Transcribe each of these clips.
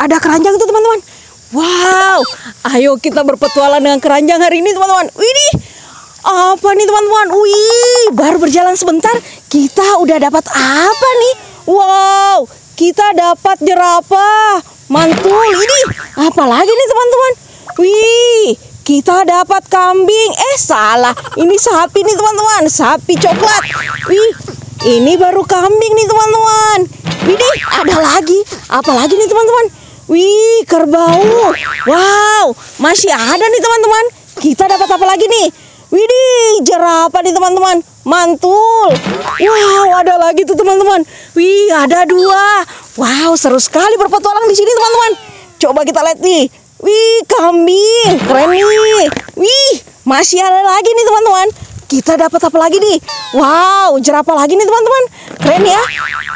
ada keranjang tuh teman-teman. Wow, ayo kita berpetualang dengan keranjang hari ini teman-teman. Widih, apa nih teman-teman? Wih, baru berjalan sebentar, kita udah dapat apa nih? Wow, kita dapat jerapah, mantul. Ini apa lagi nih teman-teman? Wih, kita dapat kambing. Eh, salah. Ini sapi nih teman-teman, sapi coklat. Wih, ini baru kambing nih teman-teman. Widih, ada lagi. Apa lagi nih teman-teman? Wih, kerbau. Wow, masih ada nih teman-teman. Kita dapat apa lagi nih? Widih, jerapah nih teman-teman. Mantul. Wow, ada lagi tuh teman-teman. Wih, ada dua. Wow, seru sekali berpetualang di sini teman-teman. Coba kita lihat nih. Wih, kambing. Keren nih. Wih, masih ada lagi nih teman-teman. Kita dapat apa lagi nih? Wow, jerapah lagi nih teman-teman. Keren ya.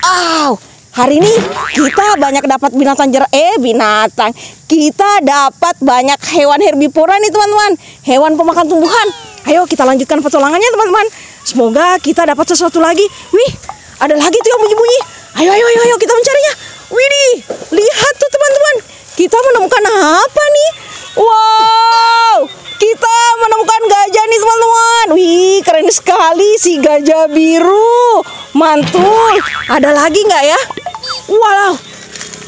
Wow. Hari ini kita banyak dapat binatang jer eh binatang. Kita dapat banyak hewan herbivora nih teman-teman. Hewan pemakan tumbuhan. Ayo kita lanjutkan petualangannya teman-teman. Semoga kita dapat sesuatu lagi. Wih, ada lagi tuh yang bunyi-bunyi. Ayo ayo ayo ayo kita mencarinya. Widih, lihat tuh teman-teman. Kita menemukan apa nih? Wow, kita menemukan gajah nih teman-teman. Wih, keren sekali si gajah biru. Mantul. Ada lagi nggak ya? Wow,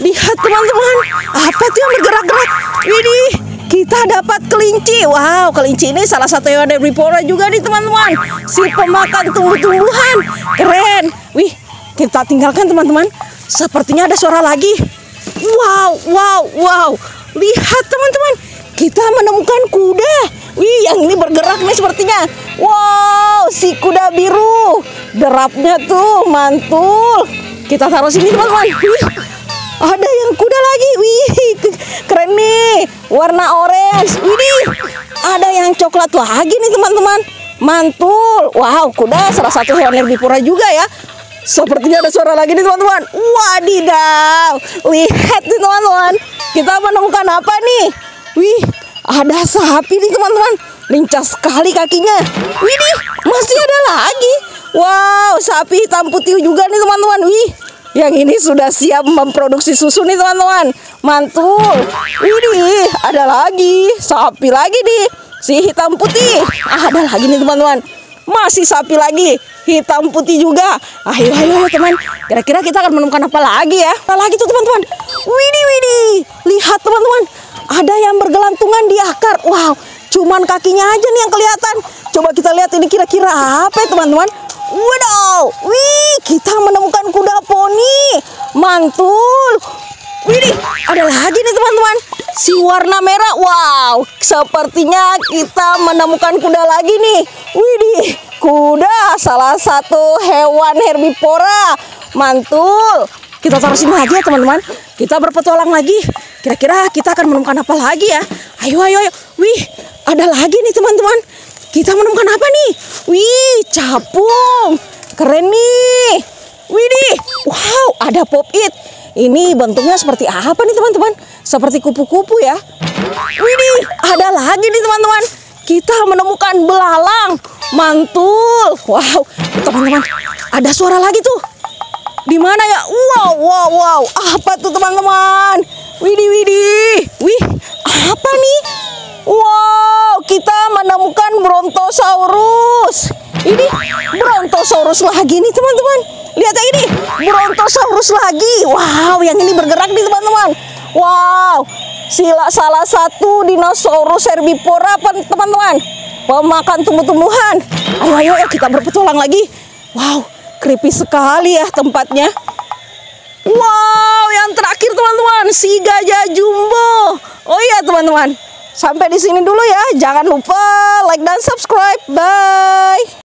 lihat teman-teman, apa tuh yang bergerak-gerak? Ini kita dapat kelinci. Wow, kelinci ini salah satu hewan herbivora juga nih teman-teman. Si pemakan tumbuh-tumbuhan. Keren. Wih, kita tinggalkan teman-teman. Sepertinya ada suara lagi. Wow, wow, wow. Lihat teman-teman, kita menemukan kuda. Wih, yang ini bergerak nih sepertinya. Wow, si kuda biru. Derapnya tuh mantul. Kita taruh sini teman-teman. Ada yang kuda lagi. Wih, keren nih. Warna orange. Wih, ada yang coklat lagi nih teman-teman. Mantul. Wow, kuda salah satu hewan herbivora juga ya. Sepertinya ada suara lagi nih teman-teman. Wadidaw. Lihat nih teman-teman. Kita menemukan apa nih? Wih, ada sapi nih teman-teman. Lincah sekali kakinya. Wih, masih ada lagi. Wow, sapi hitam putih juga nih teman-teman. Wih, yang ini sudah siap memproduksi susu nih teman-teman. Mantul. Wih, ada lagi. Sapi lagi nih. Si hitam putih. Ah, ada lagi nih teman-teman. Masih sapi lagi. Hitam putih juga. Ayo, ayo, ayo teman. Kira-kira kita akan menemukan apa lagi ya? Apa lagi tuh teman-teman? Widih, widih. Lihat teman-teman. Ada yang bergelantungan di akar. Wow, cuman kakinya aja nih yang kelihatan. Coba kita lihat ini kira-kira apa ya teman-teman? Waduh, wih, kita menemukan kuda poni. Mantul. Widih, ada lagi nih teman-teman. Si warna merah. Wow, sepertinya kita menemukan kuda lagi nih. Widih, kuda salah satu hewan herbivora. Mantul. Kita taruh sini lagi ya teman-teman. Kita berpetualang lagi. Kira-kira kita akan menemukan apa lagi ya? Ayo, ayo, ayo. Wih, ada lagi nih teman-teman. Kita menemukan apa nih? Wih, capung. Keren nih. Widih, wow, ada pop it. Ini bentuknya seperti apa nih teman-teman? Seperti kupu-kupu ya. Widih, ada lagi nih teman-teman. Kita menemukan belalang. Mantul. Wow, teman-teman, ada suara lagi tuh. Di mana ya? Wow, wow, wow. Apa tuh teman-teman? Widih, widih. Wih, apa nih? Wow, kita menemukan Brontosaurus. Ini Brontosaurus lagi nih teman-teman. Lihat ya ini, Brontosaurus lagi. Wow, yang ini bergerak nih teman-teman. Wow, sila salah satu dinosaurus herbivora teman-teman. Pemakan tumbuh-tumbuhan. Ayo, ayo, ayo kita berpetualang lagi. Wow, creepy sekali ya tempatnya. Wow, yang terakhir teman-teman, si gajah jumbo. Oh iya teman-teman, sampai di sini dulu ya. Jangan lupa like dan subscribe. Bye.